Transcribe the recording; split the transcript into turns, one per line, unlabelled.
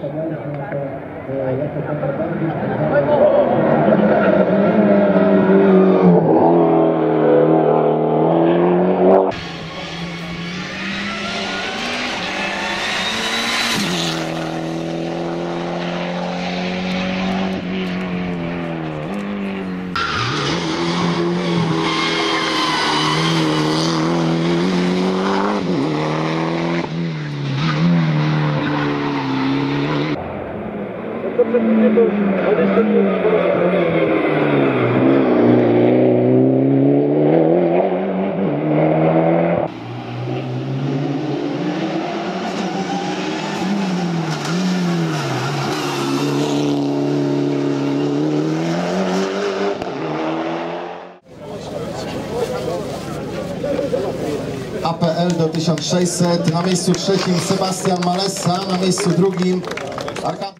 Gracias.
APL do 1600, na miejscu trzecim Sebastian Malessa, na miejscu drugim Arkadiusz